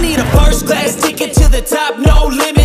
need a first class ticket to the top, no limit